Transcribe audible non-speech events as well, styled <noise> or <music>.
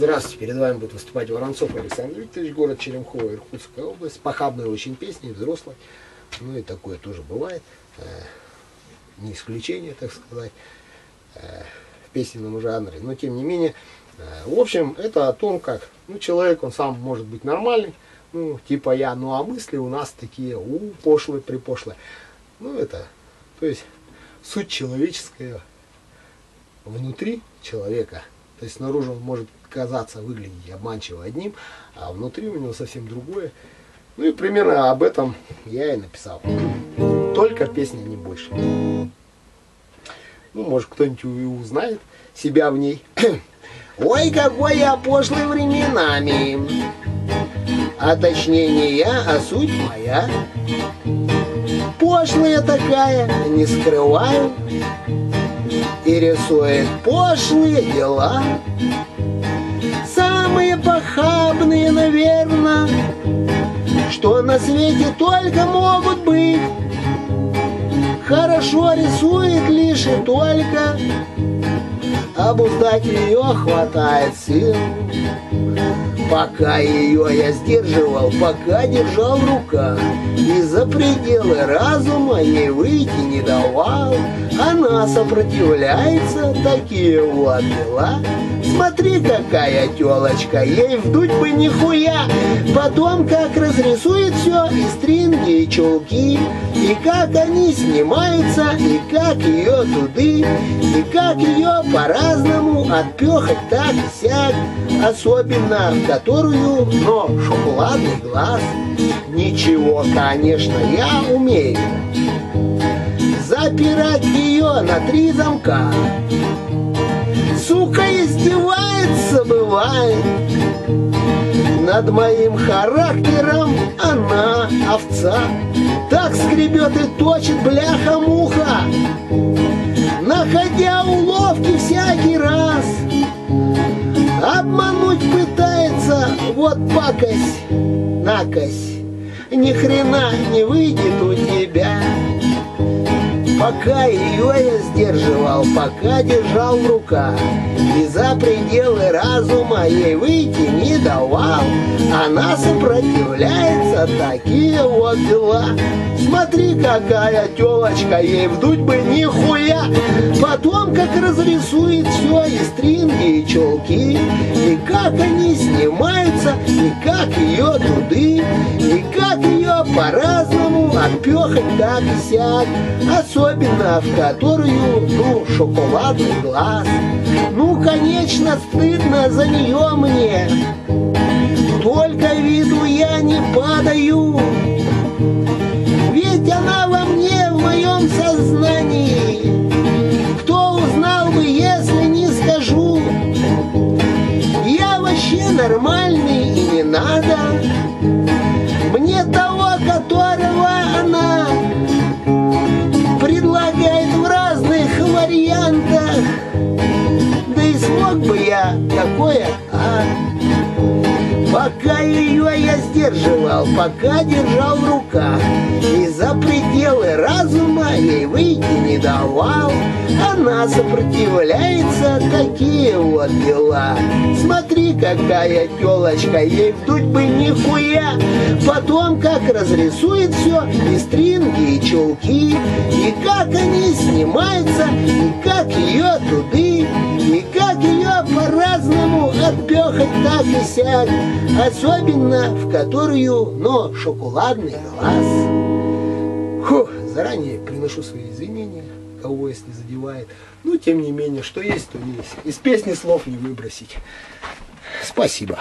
Здравствуйте, перед вами будет выступать Воронцов Александр Викторович, город Черемхово, Иркутская область. Похабные очень песни, взрослые. Ну и такое тоже бывает. Э, не исключение, так сказать, э, в песенном жанре. Но тем не менее, э, в общем, это о том, как ну, человек, он сам может быть нормальный, ну, типа я, ну а мысли у нас такие, у, пошлые, припошлые. Ну, это, то есть, суть человеческая внутри человека. То есть снаружи он может казаться, выглядеть обманчиво одним, а внутри у него совсем другое. Ну и примерно об этом я и написал. Только песня, не больше. Ну, может, кто-нибудь узнает себя в ней. <coughs> Ой, какой я пошлый временами, а точнее не я, а суть моя. Пошлая такая, не скрываю, рисует пошлые дела. Самые похабные, наверное, что на свете только могут быть. Хорошо рисует лишь и только, обуздать ее хватает сил. Пока ее я сдерживал, пока держал в руках, И за пределы разума ей выйти не давал. Она сопротивляется, такие вот дела. Смотри, какая телочка, ей вдуть бы нихуя. Потом как разрисует все, и стринги, и чулки, и как они снимаются, и как ее туды, и как ее по-разному отпехать так и сяк. Особенно которую, но шоколадный глаз. Ничего, конечно, я умею. Запирать ее на три замка сука, издевается, бывает. Над моим характером она овца. Так скребет и точит бляха-муха, Находя вот пакость, накось. Ни хрена не выйдет у тебя. Пока ее я сдерживал, пока держал в руках И за пределы разума ей выйти не давал Она сопротивляется, такие вот дела. Смотри, какая телочка, ей вдуть бы нихуя. Потом как разрисует все и стринги, и челки И как они снимаются, и как ее туды. И как ее по-разному отпехать так и сяк Особенно в которую, ну, шоколадный глаз. Ну, конечно, стыдно за нее мне. Только виду я не бы я такое, а? Пока ее я сдерживал, пока держал в руках И за пределы разума ей выйти не давал. Она сопротивляется, такие вот дела. Смотри, какая телочка, ей вдуть бы нихуя. Потом как разрисует все, и стринги, и чулки И как они снимаются, и как ее туды по-разному отпехать так и сяк особенно в которую, но шоколадный глаз. Фу, заранее приношу свои извинения, кого если задевает. Но тем не менее, что есть, то есть. Из песни слов не выбросить. Спасибо.